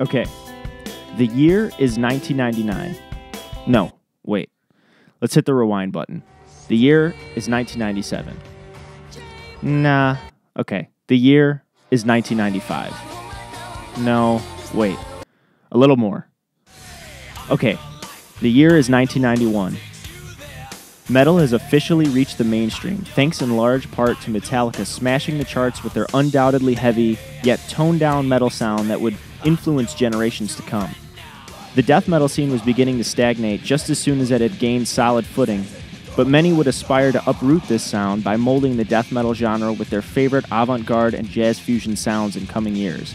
Okay. The year is 1999. No, wait. Let's hit the rewind button. The year is 1997. Nah. Okay. The year is 1995. No, wait. A little more. Okay. The year is 1991. Metal has officially reached the mainstream, thanks in large part to Metallica smashing the charts with their undoubtedly heavy, yet toned down metal sound that would influence generations to come. The death metal scene was beginning to stagnate just as soon as it had gained solid footing, but many would aspire to uproot this sound by molding the death metal genre with their favorite avant garde and jazz fusion sounds in coming years.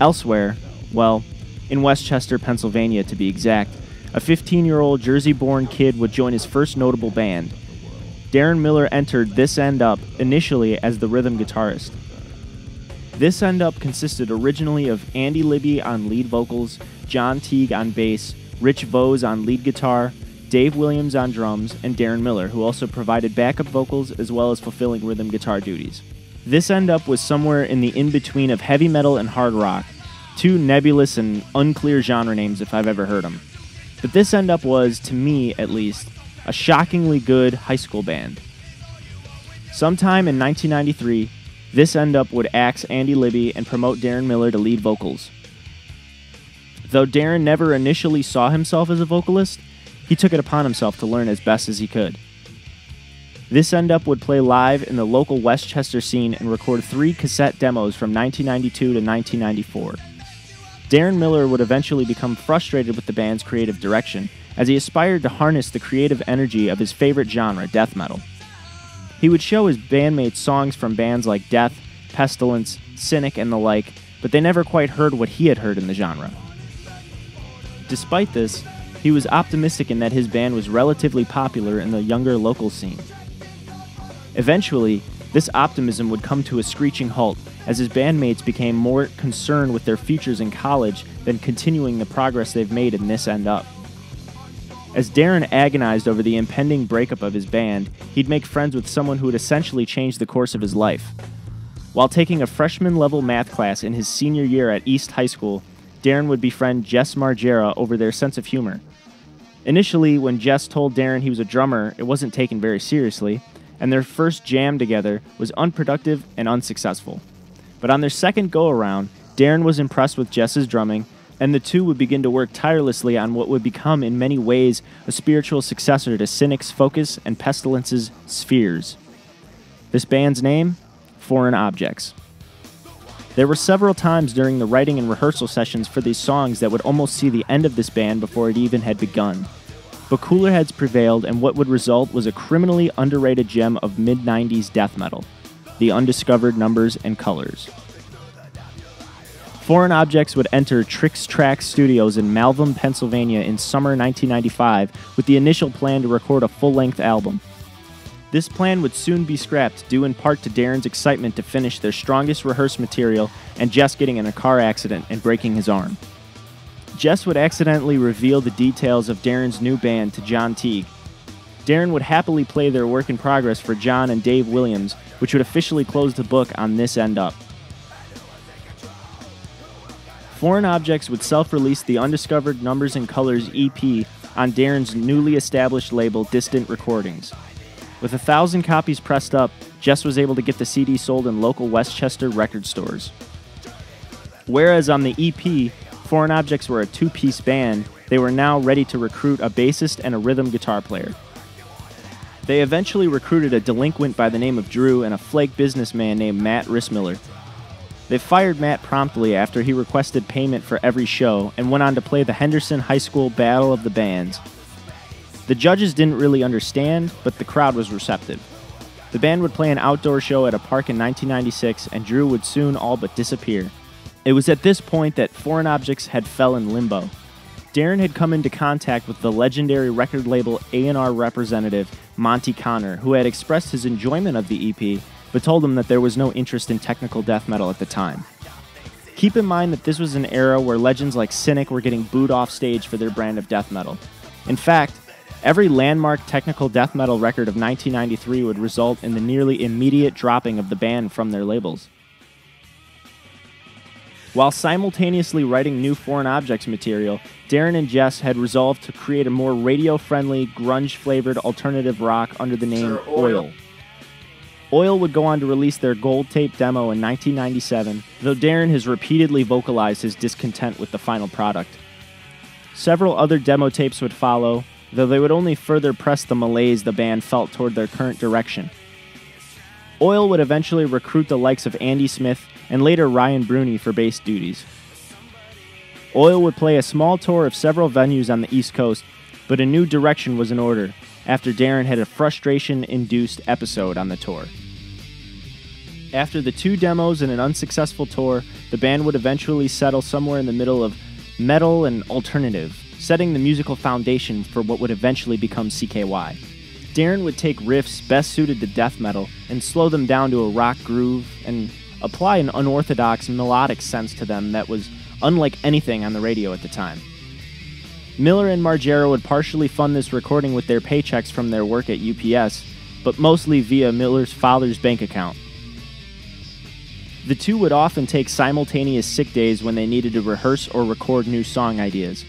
Elsewhere, well, in West Chester, Pennsylvania to be exact, a 15 year old Jersey born kid would join his first notable band. Deron Miller entered This End Up initially as the rhythm guitarist. This End Up consisted originally of Andy Libby on lead vocals, John Teague on bass, Rich Vose on lead guitar, Dave Williams on drums, and Deron Miller, who also provided backup vocals as well as fulfilling rhythm guitar duties. This End Up was somewhere in the in between of heavy metal and hard rock, two nebulous and unclear genre names if I've ever heard them. But this end up was, to me at least, a shockingly good high school band. Sometime in 1993, this end up would axe Andy Libby and promote Deron Miller to lead vocals. Though Deron never initially saw himself as a vocalist, he took it upon himself to learn as best as he could. This end up would play live in the local West Chester scene and record three cassette demos from 1992 to 1994. Deron Miller would eventually become frustrated with the band's creative direction as he aspired to harness the creative energy of his favorite genre, death metal. He would show his bandmates songs from bands like Death, Pestilence, Cynic, and the like, but they never quite heard what he had heard in the genre. Despite this, he was optimistic in that his band was relatively popular in the younger local scene. Eventually, this optimism would come to a screeching halt as his bandmates became more concerned with their futures in college than continuing the progress they've made in this end up. As Deron agonized over the impending breakup of his band, he'd make friends with someone who would essentially change the course of his life. While taking a freshman level math class in his senior year at East High School, Deron would befriend Jess Margera over their sense of humor. Initially, when Jess told Deron he was a drummer, it wasn't taken very seriously, and their first jam together was unproductive and unsuccessful. But on their second go around, Deron was impressed with Jess's drumming, and the two would begin to work tirelessly on what would become, in many ways, a spiritual successor to Cynic's Focus and Pestilence's Spheres. This band's name? Foreign Objects. There were several times during the writing and rehearsal sessions for these songs that would almost see the end of this band before it even had begun. But cooler heads prevailed, and what would result was a criminally underrated gem of mid 90s death metal the undiscovered numbers and colors. Foreign Objects would enter Trix Trax Studios in Malvern, Pennsylvania in summer 1995 with the initial plan to record a full length album. This plan would soon be scrapped due in part to Deron's excitement to finish their strongest rehearsed material and Jess getting in a car accident and breaking his arm. Jess would accidentally reveal the details of Deron's new band to John Teague. Deron would happily play their work in progress for John and Dave Williams, which would officially close the book on this end up. Foreign Objects would self release the Undiscovered Numbers and Colors EP on Deron's newly established label Distant Recordings. With a thousand copies pressed up, Jess was able to get the CD sold in local West Chester record stores. Whereas on the EP, Foreign Objects were a two piece band, they were now ready to recruit a bassist and a rhythm guitar player. They eventually recruited a delinquent by the name of Drew and a flake businessman named Matt Rissmiller. They fired Matt promptly after he requested payment for every show and went on to play the Henderson High School Battle of the Bands. The judges didn't really understand, but the crowd was receptive. The band would play an outdoor show at a park in 1996, and Drew would soon all but disappear. It was at this point that Foreign Objects had fell in limbo. Deron had come into contact with the legendary record label A&R representative Monte Conner, who had expressed his enjoyment of the EP, but told him that there was no interest in technical death metal at the time. Keep in mind that this was an era where legends like Cynic were getting booed off stage for their brand of death metal. In fact, every landmark technical death metal record of 1993 would result in the nearly immediate dropping of the band from their labels. While simultaneously writing new foreign objects material, Deron and Jess had resolved to create a more radio friendly, grunge flavored alternative rock under the name Sir, Oil. Oil. Oil would go on to release their gold tape demo in 1997, though Deron has repeatedly vocalized his discontent with the final product. Several other demo tapes would follow, though they would only further press the malaise the band felt toward their current direction. Oil would eventually recruit the likes of Andy Smith and later Ryan Bruni for bass duties. Oil would play a small tour of several venues on the East Coast, but a new direction was in order after Deron had a frustration induced episode on the tour. After the two demos and an unsuccessful tour, the band would eventually settle somewhere in the middle of metal and alternative, setting the musical foundation for what would eventually become CKY. Deron would take riffs best suited to death metal and slow them down to a rock groove and apply an unorthodox melodic sense to them that was unlike anything on the radio at the time. Miller and Margera would partially fund this recording with their paychecks from their work at UPS, but mostly via Miller's father's bank account. The two would often take simultaneous sick days when they needed to rehearse or record new song ideas.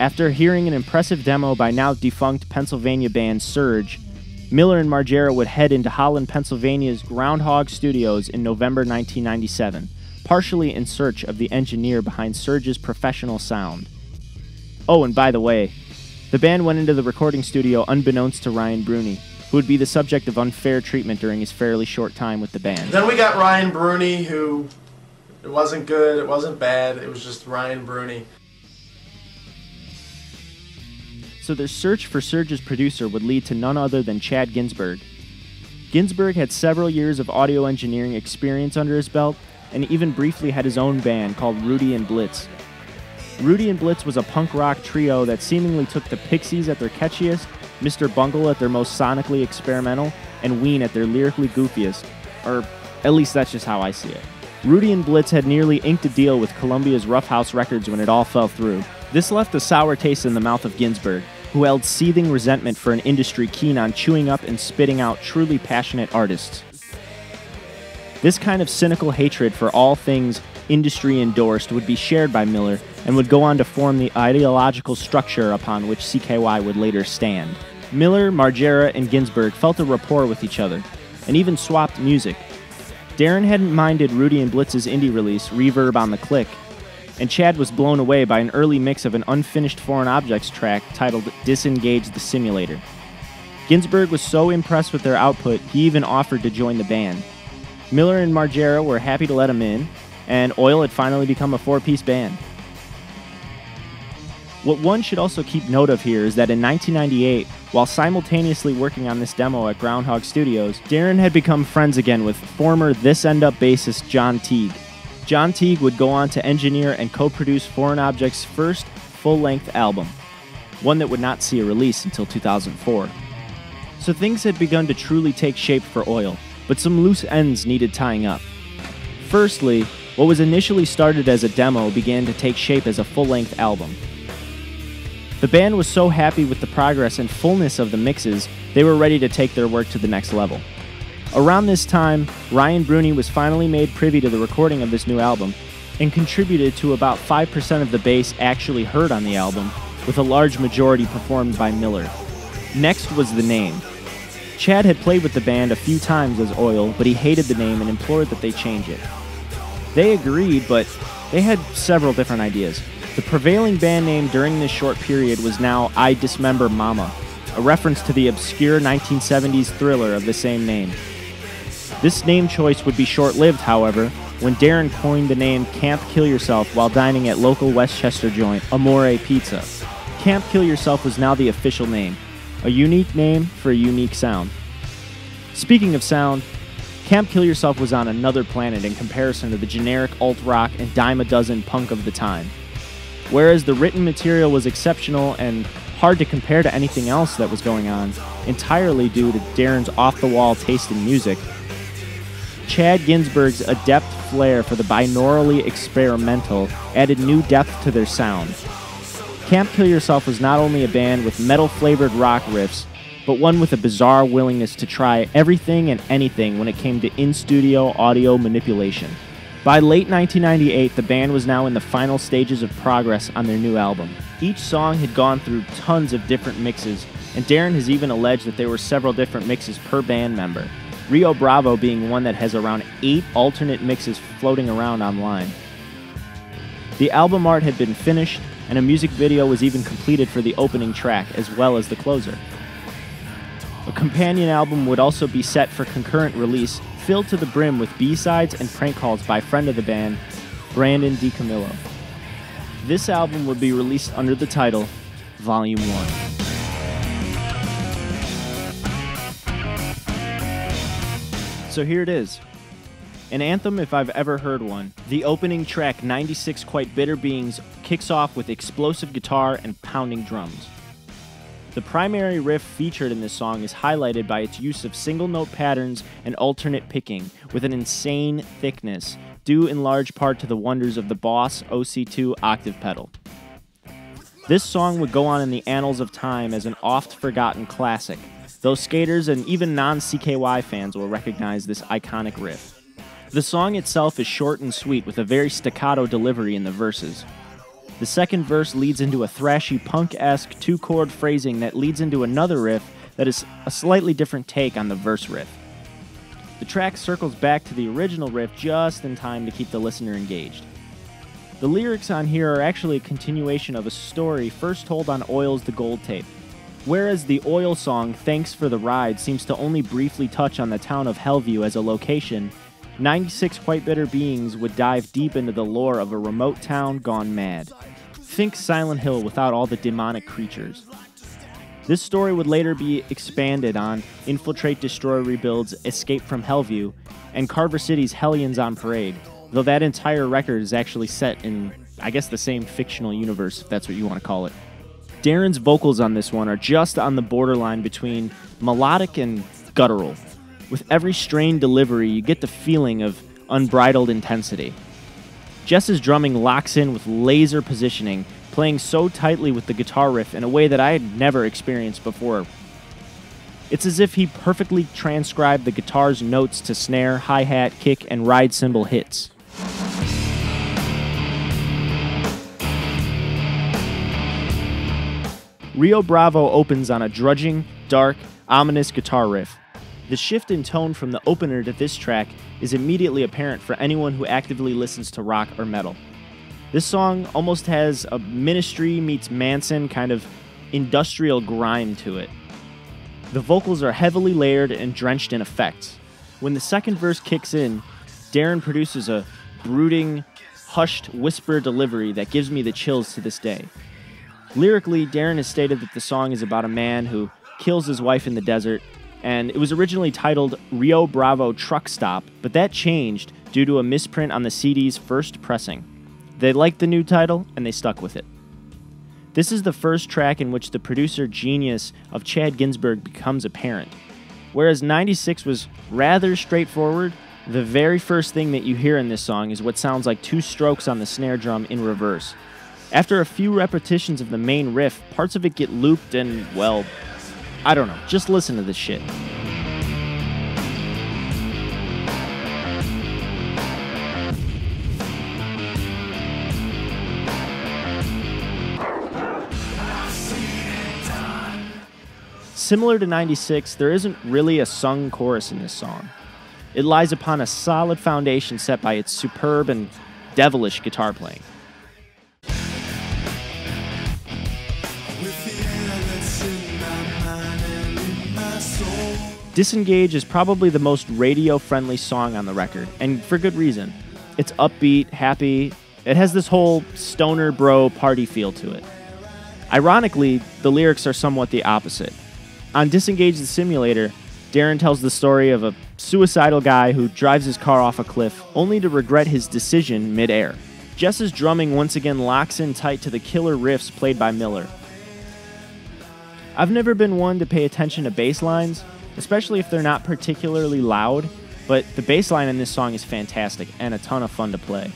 After hearing an impressive demo by now defunct Pennsylvania band Surge, Miller and Margera would head into Holland, Pennsylvania's Groundhog Studios in November 1997, partially in search of the engineer behind Surge's professional sound. Oh, and by the way, the band went into the recording studio unbeknownst to Ryan Bruni, who would be the subject of unfair treatment during his fairly short time with the band. Then we got Ryan Bruni, who it wasn't good, it wasn't bad, it was just Ryan Bruni. So their search for Surge's producer would lead to none other than Chad Ginsburg. Ginsburg had several years of audio engineering experience under his belt and even briefly had his own band called Rudy and Blitz. Rudy and Blitz was a punk rock trio that seemingly took the Pixies at their catchiest, Mr. Bungle at their most sonically experimental, and Ween at their lyrically goofiest. Or at least that's just how I see it. Rudy and Blitz had nearly inked a deal with Columbia's Ruffhouse Records when it all fell through. This left a sour taste in the mouth of Ginsburg, who held seething resentment for an industry keen on chewing up and spitting out truly passionate artists. This kind of cynical hatred for all things industry endorsed would be shared by Miller and would go on to form the ideological structure upon which CKY would later stand. Miller, Margera, and Ginsburg felt a rapport with each other, and even swapped music. Deron hadn't minded Rudy and Blitz's indie release, Reverb on the Click, and Chad was blown away by an early mix of an unfinished Foreign Objects track titled Disengage the Simulator. Ginsburg was so impressed with their output, he even offered to join the band. Miller and Margera were happy to let him in, and Oil had finally become a four piece band. What one should also keep note of here is that in 1998, while simultaneously working on this demo at Groundhog Studios, Deron had become friends again with former This End Up bassist John Teague. John Teague would go on to engineer and co produce Foreign Objects' first full length album, one that would not see a release until 2004. So things had begun to truly take shape for Oil, but some loose ends needed tying up. Firstly, what was initially started as a demo began to take shape as a full length album. The band was so happy with the progress and fullness of the mixes, they were ready to take their work to the next level. Around this time, Ryan Bruni was finally made privy to the recording of this new album and contributed to about 5% of the bass actually heard on the album, with a large majority performed by Miller. Next was the name. Chad had played with the band a few times as Oil, but he hated the name and implored that they change it. They agreed, but they had several different ideas. The prevailing band name during this short period was now I Dismember Mama, a reference to the obscure 1970s thriller of the same name. This name choice would be short lived, however, when Deron coined the name Camp Kill Yourself while dining at local West Chester joint Amore Pizza. Camp Kill Yourself was now the official name, a unique name for a unique sound. Speaking of sound, Camp Kill Yourself was on another planet in comparison to the generic alt rock and dime a dozen punk of the time. Whereas the written material was exceptional and hard to compare to anything else that was going on, entirely due to Deron's off the wall taste in music, Chad Ginsburg's adept flair for the binaurally experimental added new depth to their sound. Camp Kill Yourself was not only a band with metal flavored rock riffs, but one with a bizarre willingness to try everything and anything when it came to in studio audio manipulation. By late 1998, the band was now in the final stages of progress on their new album. Each song had gone through tons of different mixes, and Deron has even alleged that there were several different mixes per band member, Rio Bravo being one that has around eight alternate mixes floating around online. The album art had been finished, and a music video was even completed for the opening track as well as the closer. A companion album would also be set for concurrent release filled to the brim with B-sides and prank calls by friend of the band, Brandon DiCamillo. This album would be released under the title Volume 1. So here it is. An anthem if I've ever heard one. The opening track, 96 Quite Bitter Beings, kicks off with explosive guitar and pounding drums. The primary riff featured in this song is highlighted by its use of single note patterns and alternate picking with an insane thickness, due in large part to the wonders of the Boss OC2 octave pedal. This song would go on in the annals of time as an oft forgotten classic, though skaters and even non CKY fans will recognize this iconic riff. The song itself is short and sweet with a very staccato delivery in the verses. The second verse leads into a thrashy punk esque two chord phrasing that leads into another riff that is a slightly different take on the verse riff. The track circles back to the original riff just in time to keep the listener engaged. The lyrics on here are actually a continuation of a story first told on Oil's The Gold tape. Whereas the Oil song, Thanks for the Ride, seems to only briefly touch on the town of Hellview as a location, 96 Quite Bitter Beings would dive deep into the lore of a remote town gone mad. Think Silent Hill without all the demonic creatures. This story would later be expanded on Infiltrate, Destroy, Rebuild's Escape from Hellview and Carver City's Hellions on Parade, though that entire record is actually set in, I guess, the same fictional universe, if that's what you want to call it. Deron's vocals on this one are just on the borderline between melodic and guttural. With every strained delivery, you get the feeling of unbridled intensity. Jess's drumming locks in with laser positioning, playing so tightly with the guitar riff in a way that I had never experienced before. It's as if he perfectly transcribed the guitar's notes to snare, hi hat, kick, and ride cymbal hits. Rio Bravo opens on a drudging, dark, ominous guitar riff. The shift in tone from the opener to this track is immediately apparent for anyone who actively listens to rock or metal. This song almost has a ministry meets Manson kind of industrial grime to it. The vocals are heavily layered and drenched in effects. When the second verse kicks in, Deron produces a brooding, hushed whisper delivery that gives me the chills to this day. Lyrically, Deron has stated that the song is about a man who kills his wife in the desert, and it was originally titled Rio Bravo Truck Stop, but that changed due to a misprint on the CD's first pressing. They liked the new title, and they stuck with it. This is the first track in which the producer genius of Chad Ginsburg becomes apparent. Whereas 96 was rather straightforward, the very first thing that you hear in this song is what sounds like two strokes on the snare drum in reverse. After a few repetitions of the main riff, parts of it get looped and, well, I don't know. Just listen to this shit. Similar to 96, there isn't really a sung chorus in this song. It lies upon a solid foundation set by its superb and devilish guitar playing. Disengage is probably the most radio friendly song on the record, and for good reason. It's upbeat, happy, it has this whole stoner bro party feel to it. Ironically, the lyrics are somewhat the opposite. On Disengage the Simulator, Deron tells the story of a suicidal guy who drives his car off a cliff only to regret his decision midair. Jess's drumming once again locks in tight to the killer riffs played by Miller. I've never been one to pay attention to bass lines, especially if they're not particularly loud, but the bass line in this song is fantastic and a ton of fun to play.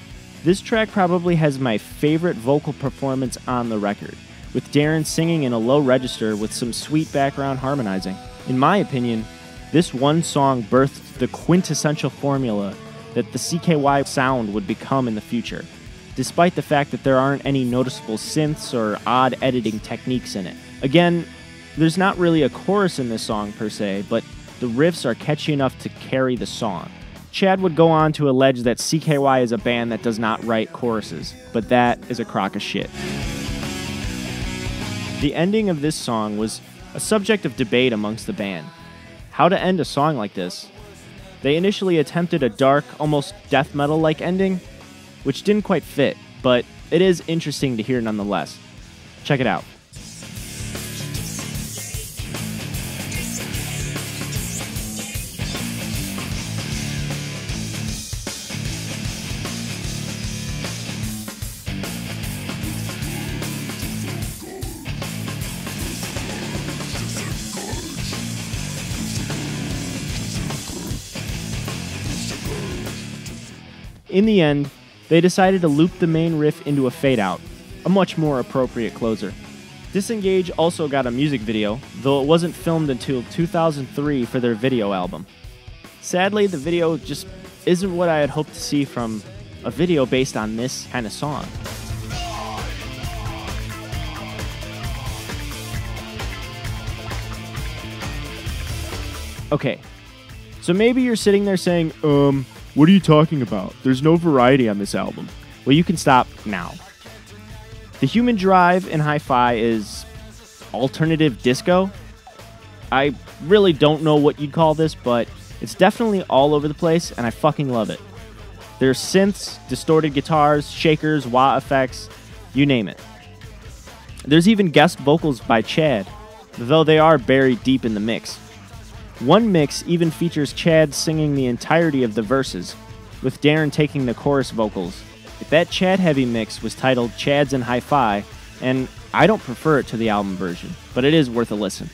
This track probably has my favorite vocal performance on the record, with Deron singing in a low register with some sweet background harmonizing. In my opinion, this one song birthed the quintessential formula that the CKY sound would become in the future, despite the fact that there aren't any noticeable synths or odd editing techniques in it. Again, there's not really a chorus in this song per se, but the riffs are catchy enough to carry the song. Chad would go on to allege that CKY is a band that does not write choruses, but that is a crock of shit. The ending of this song was a subject of debate amongst the band. How to end a song like this? They initially attempted a dark, almost death metal like ending, which didn't quite fit, but it is interesting to hear nonetheless. Check it out. In the end, they decided to loop the main riff into a fade out, a much more appropriate closer. Disengage also got a music video, though it wasn't filmed until 2003 for their video album. Sadly, the video just isn't what I had hoped to see from a video based on this kind of song. Okay, so maybe you're sitting there saying, um, what are you talking about? There's no variety on this album. Well, you can stop now. The Human Drive in Hi Fi is alternative disco. I really don't know what you'd call this, but it's definitely all over the place, and I fucking love it. There's synths, distorted guitars, shakers, wah effects, you name it. There's even guest vocals by Chad, though they are buried deep in the mix. One mix even features Chad singing the entirety of the verses, with Deron taking the chorus vocals. If That Chad heavy mix was titled Chad's in Hi Fi, and I don't prefer it to the album version, but it is worth a listen.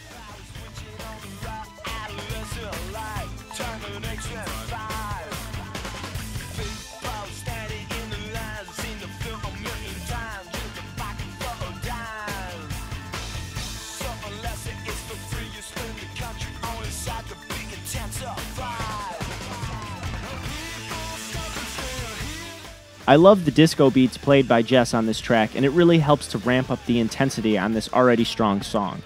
I love the disco beats played by Jess on this track, and it really helps to ramp up the intensity on this already strong song.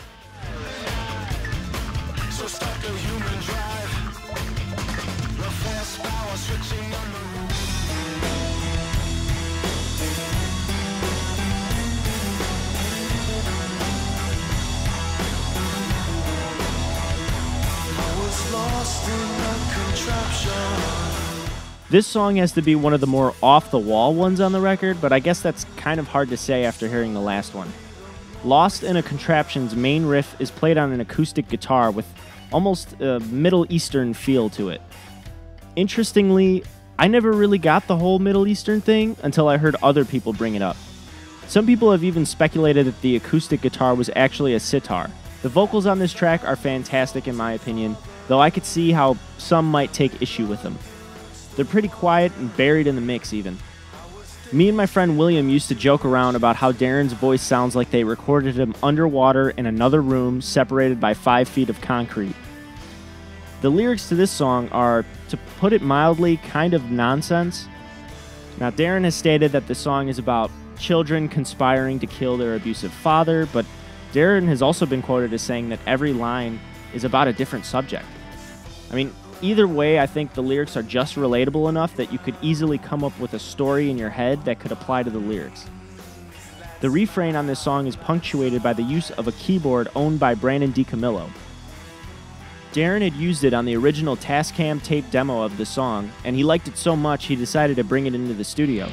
This song has to be one of the more off the wall ones on the record, but I guess that's kind of hard to say after hearing the last one. Lost in a Contraption's main riff is played on an acoustic guitar with almost a Middle Eastern feel to it. Interestingly, I never really got the whole Middle Eastern thing until I heard other people bring it up. Some people have even speculated that the acoustic guitar was actually a sitar. The vocals on this track are fantastic in my opinion, though I could see how some might take issue with them. They're pretty quiet and buried in the mix, even. Me and my friend William used to joke around about how Deron's voice sounds like they recorded him underwater in another room separated by five feet of concrete. The lyrics to this song are, to put it mildly, kind of nonsense. Now, Deron has stated that the song is about children conspiring to kill their abusive father, but Deron has also been quoted as saying that every line is about a different subject. I mean, Either way, I think the lyrics are just relatable enough that you could easily come up with a story in your head that could apply to the lyrics. The refrain on this song is punctuated by the use of a keyboard owned by Brandon DiCamillo. Deron had used it on the original Tascam tape demo of the song, and he liked it so much he decided to bring it into the studio.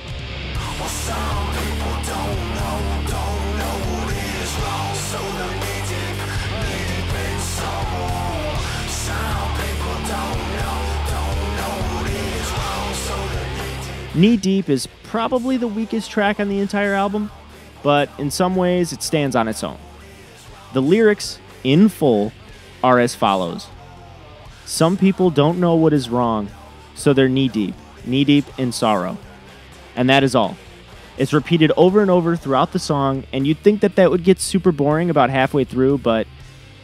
Knee Deep is probably the weakest track on the entire album, but in some ways it stands on its own. The lyrics, in full, are as follows Some people don't know what is wrong, so they're knee deep, knee deep in sorrow. And that is all. It's repeated over and over throughout the song, and you'd think that that would get super boring about halfway through, but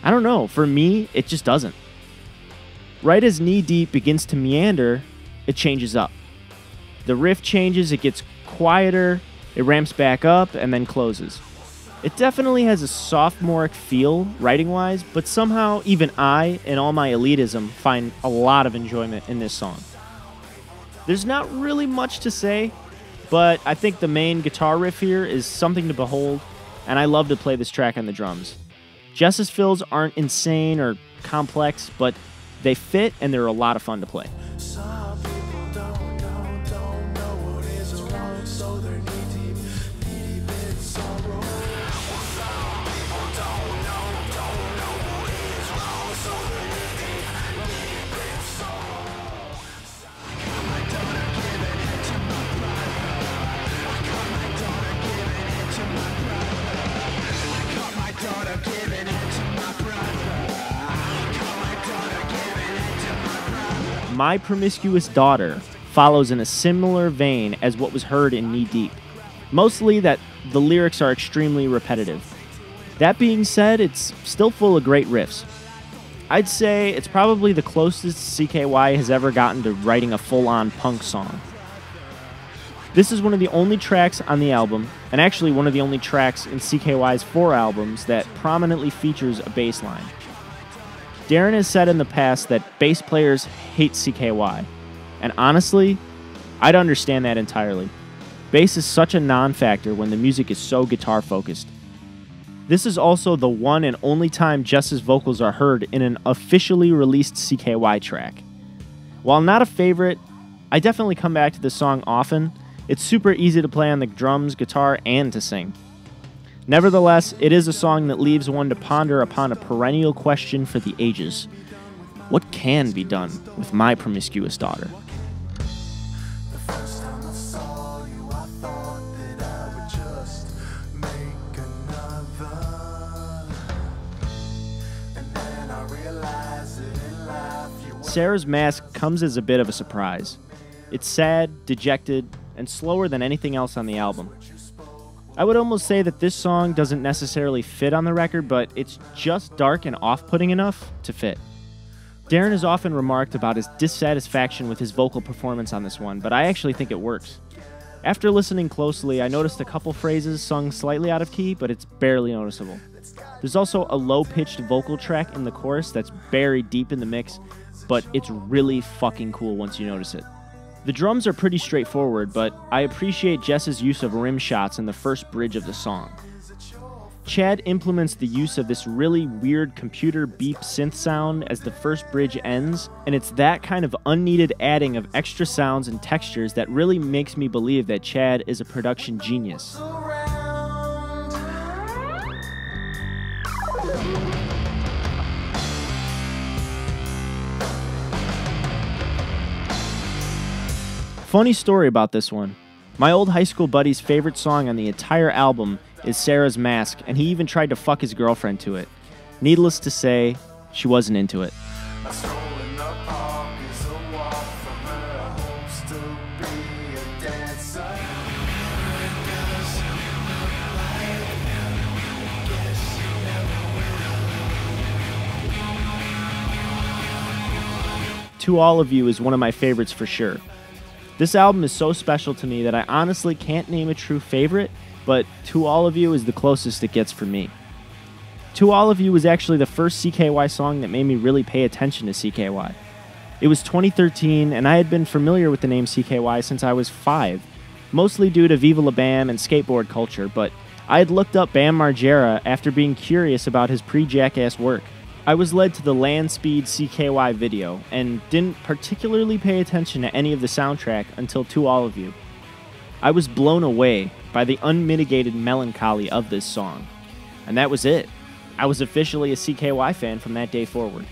I don't know. For me, it just doesn't. Right as Knee Deep begins to meander, it changes up. The riff changes, it gets quieter, it ramps back up, and then closes. It definitely has a sophomoric feel, writing wise, but somehow even I, in all my elitism, find a lot of enjoyment in this song. There's not really much to say, but I think the main guitar riff here is something to behold, and I love to play this track on the drums. Jess's fills aren't insane or complex, but they fit and they're a lot of fun to play. My Promiscuous Daughter follows in a similar vein as what was heard in Knee Deep. Mostly that the lyrics are extremely repetitive. That being said, it's still full of great riffs. I'd say it's probably the closest CKY has ever gotten to writing a full on punk song. This is one of the only tracks on the album, and actually one of the only tracks in CKY's four albums that prominently features a bass line. Deron has said in the past that bass players hate CKY, and honestly, I'd understand that entirely. Bass is such a non factor when the music is so guitar focused. This is also the one and only time Jess's vocals are heard in an officially released CKY track. While not a favorite, I definitely come back to this song often. It's super easy to play on the drums, guitar, and to sing. Nevertheless, it is a song that leaves one to ponder upon a perennial question for the ages What can be done with my promiscuous daughter? Sarah's mask comes as a bit of a surprise. It's sad, dejected, and slower than anything else on the album. I would almost say that this song doesn't necessarily fit on the record, but it's just dark and off putting enough to fit. Deron has often remarked about his dissatisfaction with his vocal performance on this one, but I actually think it works. After listening closely, I noticed a couple phrases sung slightly out of key, but it's barely noticeable. There's also a low pitched vocal track in the chorus that's buried deep in the mix, but it's really fucking cool once you notice it. The drums are pretty straightforward, but I appreciate Jess's use of rim shots in the first bridge of the song. Chad implements the use of this really weird computer beep synth sound as the first bridge ends, and it's that kind of unneeded adding of extra sounds and textures that really makes me believe that Chad is a production genius. Funny story about this one. My old high school buddy's favorite song on the entire album is Sarah's Mask, and he even tried to fuck his girlfriend to it. Needless to say, she wasn't into it. To All of You is one of my favorites for sure. This album is so special to me that I honestly can't name a true favorite, but To All of You is the closest it gets for me. To All of You was actually the first CKY song that made me really pay attention to CKY. It was 2013, and I had been familiar with the name CKY since I was five, mostly due to Viva La Bam and skateboard culture, but I had looked up Bam Margera after being curious about his pre Jackass work. I was led to the Land Speed CKY video and didn't particularly pay attention to any of the soundtrack until To All of You. I was blown away by the unmitigated melancholy of this song. And that was it. I was officially a CKY fan from that day forward.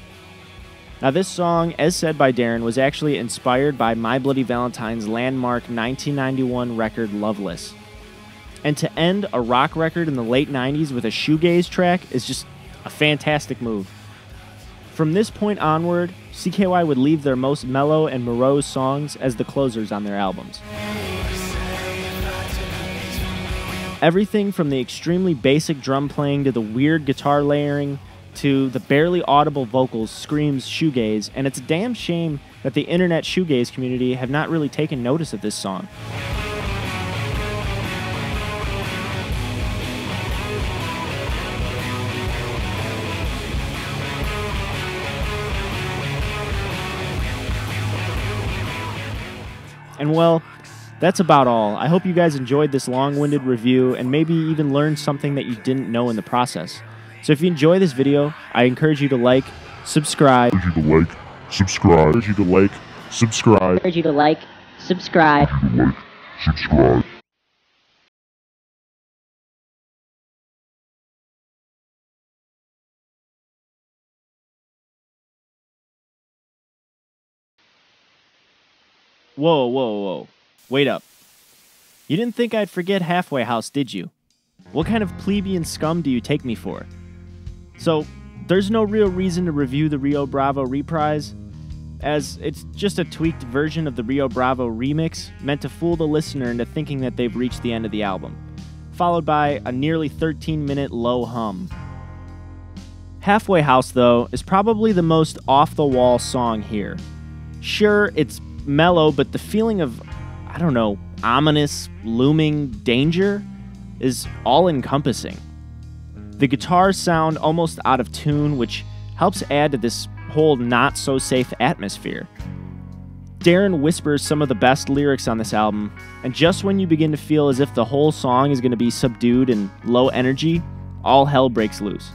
Now, this song, as said by Deron, was actually inspired by My Bloody Valentine's landmark 1991 record Loveless. And to end a rock record in the late 90s with a shoegaze track is just a fantastic move. From this point onward, CKY would leave their most mellow and morose songs as the closers on their albums. Everything from the extremely basic drum playing to the weird guitar layering to the barely audible vocals screams shoegaze, and it's a damn shame that the internet shoegaze community have not really taken notice of this song. And well, that's about all. I hope you guys enjoyed this long winded review and maybe even learned something that you didn't know in the process. So if you enjoy this video, I encourage you to like, subscribe, urge you to like, subscribe, urge you to like, subscribe, urge you to like, subscribe, urge you to like, subscribe. Whoa, whoa, whoa. Wait up. You didn't think I'd forget Halfway House, did you? What kind of plebeian scum do you take me for? So, there's no real reason to review the Rio Bravo reprise, as it's just a tweaked version of the Rio Bravo remix meant to fool the listener into thinking that they've reached the end of the album, followed by a nearly 13 minute low hum. Halfway House, though, is probably the most off the wall song here. Sure, it's mellow, but the feeling of, I don't know, ominous, looming danger is all encompassing. The guitars sound almost out of tune, which helps add to this whole not so safe atmosphere. Deron whispers some of the best lyrics on this album, and just when you begin to feel as if the whole song is going to be subdued and low energy, all hell breaks loose.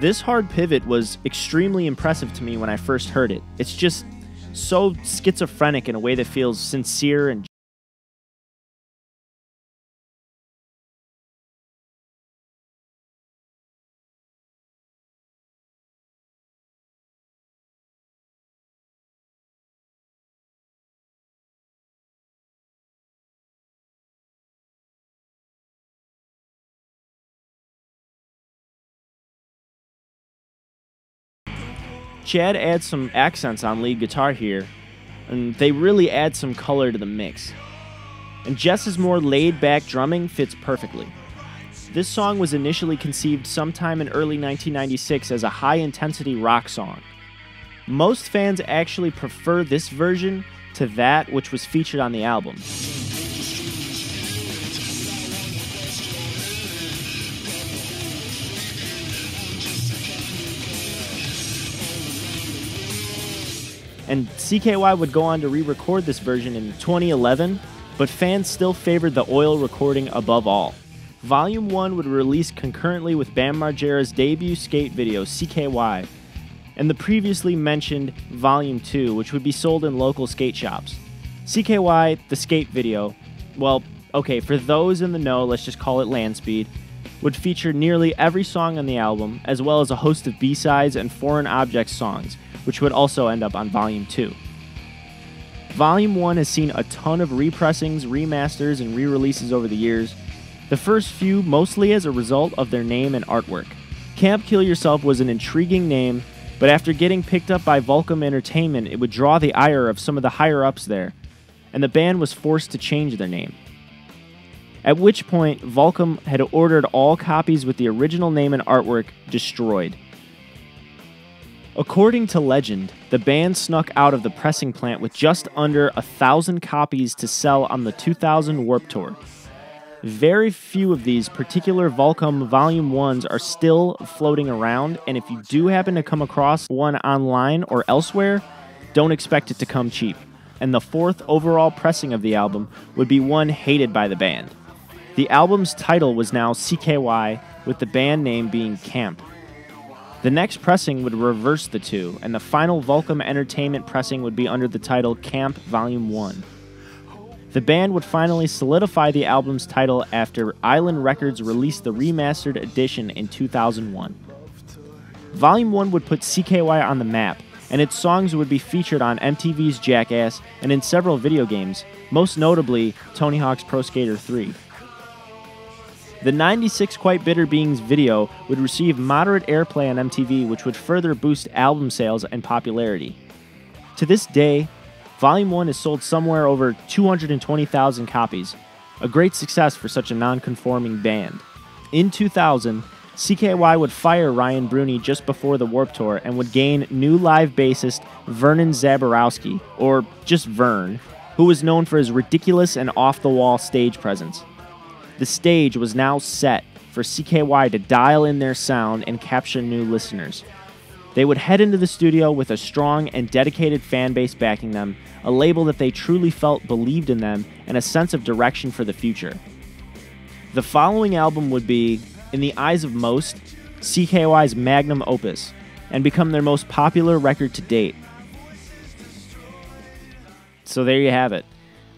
This hard pivot was extremely impressive to me when I first heard it. It's just so schizophrenic in a way that feels sincere and Chad adds some accents on lead guitar here, and they really add some color to the mix. And Jess's more laid back drumming fits perfectly. This song was initially conceived sometime in early 1996 as a high intensity rock song. Most fans actually prefer this version to that which was featured on the album. And CKY would go on to re record this version in 2011, but fans still favored the oil recording above all. Volume 1 would release concurrently with Bam Margera's debut skate video, CKY, and the previously mentioned Volume 2, which would be sold in local skate shops. CKY, the skate video, well, okay, for those in the know, let's just call it Land Speed, would feature nearly every song on the album, as well as a host of B sides and foreign objects songs, which would also end up on Volume 2. Volume 1 has seen a ton of repressings, remasters, and re releases over the years, the first few mostly as a result of their name and artwork. Camp Kill Yourself was an intriguing name, but after getting picked up by Volcom Entertainment, it would draw the ire of some of the higher ups there, and the band was forced to change their name. At which point, Volcom had ordered all copies with the original name and artwork destroyed. According to legend, the band snuck out of the pressing plant with just under a thousand copies to sell on the 2000 Warped Tour. Very few of these particular Volcom Volume 1s are still floating around, and if you do happen to come across one online or elsewhere, don't expect it to come cheap. And the fourth overall pressing of the album would be one hated by the band. The album's title was now CKY, with the band name being Camp. The next pressing would reverse the two, and the final Volcom Entertainment pressing would be under the title Camp Volume 1. The band would finally solidify the album's title after Island Records released the remastered edition in 2001. Volume 1 would put CKY on the map, and its songs would be featured on MTV's Jackass and in several video games, most notably Tony Hawk's Pro Skater 3. The 96 Quite Bitter Beings video would receive moderate airplay on MTV, which would further boost album sales and popularity. To this day, Volume 1 has sold somewhere over 220,000 copies, a great success for such a non conforming band. In 2000, CKY would fire Ryan Bruni just before the Warped Tour and would gain new live bassist Vernon Zaborowski, or just Vern, who was known for his ridiculous and off the wall stage presence. The stage was now set for CKY to dial in their sound and capture new listeners. They would head into the studio with a strong and dedicated fan base backing them, a label that they truly felt believed in them, and a sense of direction for the future. The following album would be, in the eyes of most, CKY's magnum opus, and become their most popular record to date. So there you have it.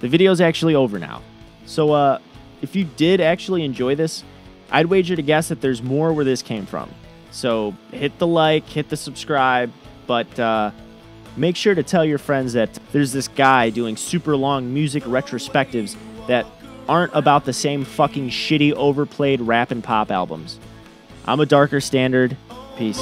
The video's actually over now. So uh, if you did actually enjoy this, I'd wager to guess that there's more where this came from. So hit the like, hit the subscribe, but uh, make sure to tell your friends that there's this guy doing super long music retrospectives that aren't about the same fucking shitty overplayed rap and pop albums. I'm a darker standard. Peace.